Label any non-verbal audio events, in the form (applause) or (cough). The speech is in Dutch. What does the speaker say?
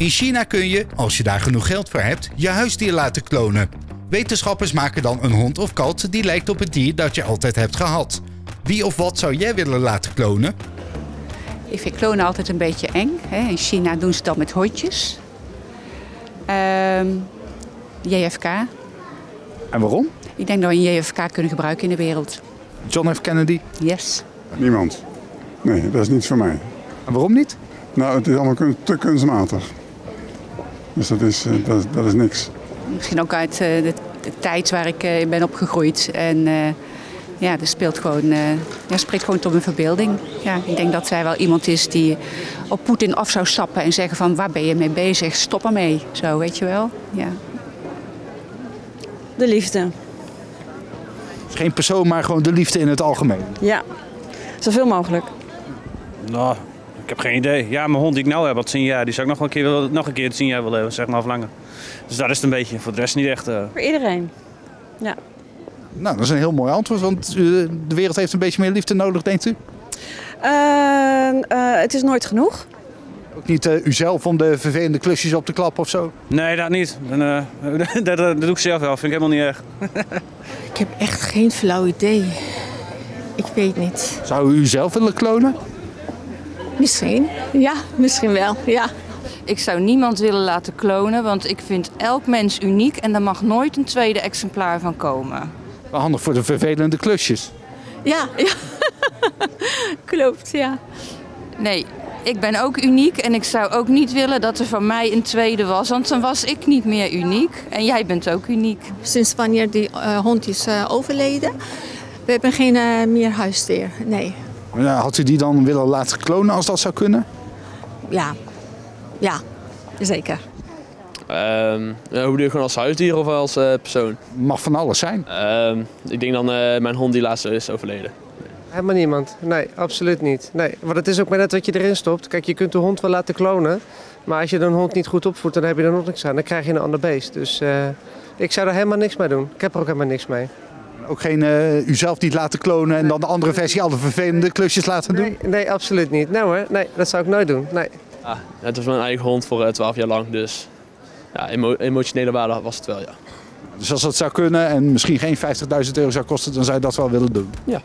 In China kun je, als je daar genoeg geld voor hebt, je huisdier laten klonen. Wetenschappers maken dan een hond of kat die lijkt op het dier dat je altijd hebt gehad. Wie of wat zou jij willen laten klonen? Ik vind klonen altijd een beetje eng. Hè. In China doen ze dat met hondjes. Ehm, JFK. En waarom? Ik denk dat we een JFK kunnen gebruiken in de wereld. John F. Kennedy. Yes. Niemand. Nee, dat is niets voor mij. En waarom niet? Nou, het is allemaal te kunstmatig. Dus dat is, eh, dat, dat is niks. Misschien ook uit eh, de, de tijd waar ik eh, ben opgegroeid. En eh, ja, dat speelt gewoon, eh, ja, spreekt gewoon tot mijn verbeelding. Ja, ik denk dat zij wel iemand is die op Poetin af zou stappen en zeggen van waar ben je mee bezig? Stop ermee. Zo, weet je wel. Ja. De liefde. Geen persoon, maar gewoon de liefde in het algemeen. Ja. Zoveel mogelijk. Nou, heb geen idee. Ja, mijn hond die ik nou heb, al tien jaar, die zou ik nog een keer, nog een keer tien jaar willen hebben, zeg maar of langer. Dus dat is het een beetje. Voor de rest niet echt. eh. Voor iedereen. Ja. Nou, dat is een heel mooi antwoord, want eh, de wereld heeft een beetje meer liefde nodig, denkt u? Eh, eh, het is nooit genoeg. Ook niet eh, uzelf om de vervelende klusjes op te klappen of zo? Nee, dat niet. Dan, eh, (laughs) dat, dat, dat doe ik zelf wel. Vind ik helemaal niet erg. Ik heb echt geen flauw idee. Ik weet niet. Zou u zelf willen klonen? Misschien. Ja, misschien wel. Ja. Ik zou niemand willen laten klonen, want ik vind elk mens uniek en er mag nooit een tweede exemplaar van komen. Wel handig voor de vervelende klusjes. Ja, ja. (laughs) Klopt, ja. Nee, ik ben ook uniek en ik zou ook niet willen dat er van mij een tweede was, want dan was ik niet meer uniek. En jij bent ook uniek. Sinds wanneer die eh, hond is eh, overleden, we hebben geen eh, meer huisdier. Nee. Had u die dan willen laten klonen als dat zou kunnen? Ja. Ja, zeker. Ehm, ja, hoe bedoel je, gewoon als huisdier of als eh, persoon? Mag van alles zijn. Ehm, ik denk dan eh, mijn hond die laatst is overleden. Helemaal niemand. Nee, absoluut niet. Nee, want het is ook maar net wat je erin stopt. Kijk, je kunt de hond wel laten klonen. Maar als je een hond niet goed opvoedt, dan heb je er nog niks aan. Dan krijg je een ander beest. Dus eh, ik zou er helemaal niks mee doen. Ik heb er ook helemaal niks mee. Ook geen uh, uzelf niet laten klonen en dan de andere versie alle vervelende klusjes laten doen? Nee, nee absoluut niet. Nou hoor, nee, dat zou ik nooit doen. Nee. Ja, het was mijn eigen hond voor uh, 12 jaar lang, dus ja, emo emotionele waarde was het wel, ja. Dus als dat zou kunnen en misschien geen 50.000 euro zou kosten, dan zou je dat wel willen doen? Ja.